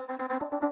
you